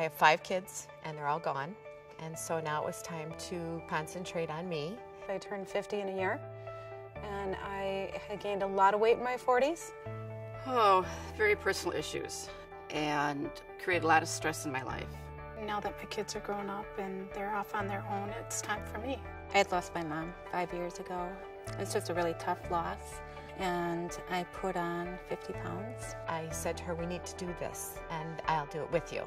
I have five kids and they're all gone. And so now it was time to concentrate on me. I turned 50 in a year and I had gained a lot of weight in my 40s. Oh, very personal issues and created a lot of stress in my life. Now that my kids are grown up and they're off on their own, it's time for me. I had lost my mom five years ago. It's just a really tough loss, and I put on 50 pounds. I said to her, We need to do this, and I'll do it with you.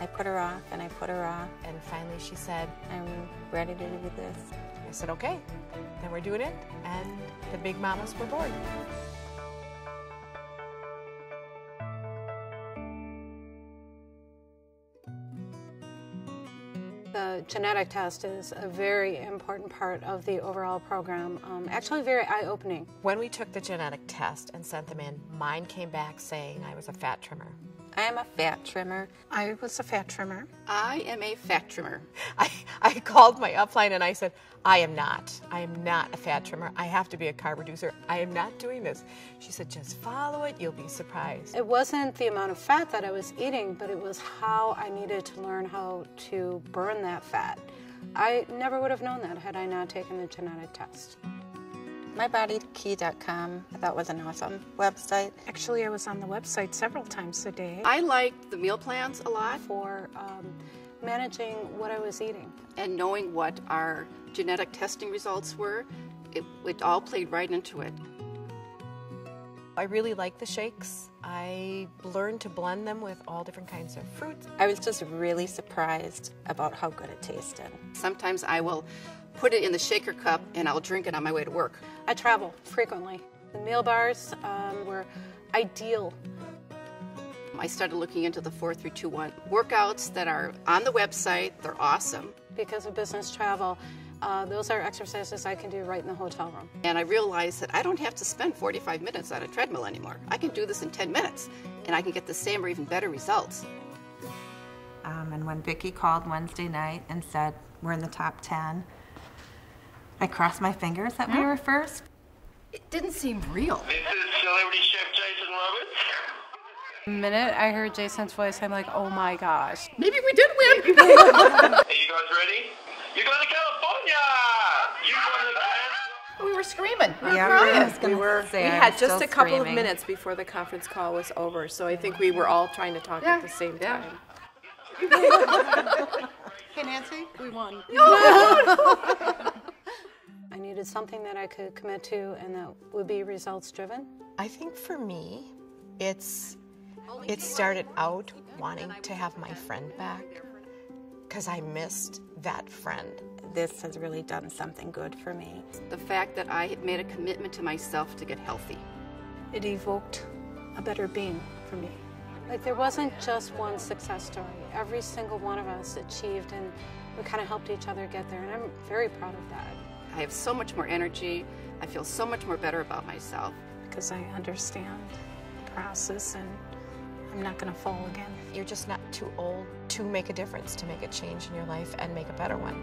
I put her off, and I put her off. And finally she said, I'm ready to do this. I said, Okay, then we're doing it, and the Big Mommas were born. The genetic test is a very important part of the overall program, um, actually, very eye opening. When we took the genetic test and sent them in, mine came back saying I was a fat trimmer. I am a fat trimmer. I was a fat trimmer. I am a fat trimmer. I, I called my upline and I said, I am not. I am not a fat trimmer. I have to be a carb reducer. I am not doing this. She said, just follow it. You'll be surprised. It wasn't the amount of fat that I was eating, but it was how I needed to learn how to burn that fat. I never would have known that had I not taken the genetic test. MyBodyKey.com I thought was an awesome website. Actually, I was on the website several times a day I liked the meal plans a lot for um, managing what I was eating. and knowing what our genetic testing results were. It, it all played right into it. I really like the shakes. I learned to blend them with all different kinds of fruits. I was just really surprised about how good it tasted. Sometimes I will put it in the shaker cup and I'll drink it on my way to work. I travel frequently. The meal bars um, were ideal. I started looking into the 4321 workouts that are on the website. They're awesome. Because of business travel, uh, those are exercises I can do right in the hotel room. And I realized that I don't have to spend 45 minutes on a treadmill anymore. I can do this in 10 minutes and I can get the same or even better results. Um, and when Vicki called Wednesday night and said, we're in the top 10, I crossed my fingers that we were first. It didn't seem real. This is celebrity chef Jason Roberts. The minute I heard Jason's voice, I'm like, oh my gosh. Maybe we did win. Are you guys ready? You're going to California! You're going to Grand- we were screaming. We were Yeah, crying. I was We were. we had just a couple screaming. of minutes before the conference call was over, so I think we were all trying to talk Yeah, at the same yeah. time. Hey, Nancy, we won. I needed something that I could commit to and that would be results driven. I think for me, it's it started out wanting to have my friend back because I missed that friend. This has really done something good for me. The fact that I had made a commitment to myself to get healthy. It evoked a better being for me. Like there wasn't just one success story. Every single one of us achieved and we kind of helped each other get there and I'm very proud of that I have so much more energy. I feel so much more better about myself. because I understand the process and I'm not going to fall again. You're just not too old to make a difference, to make a change in your life and make a better one.